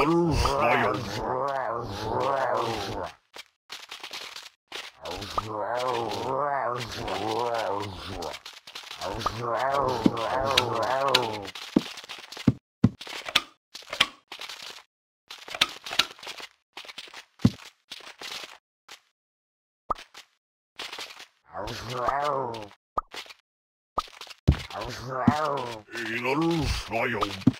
Little Slayers. Little Slayers.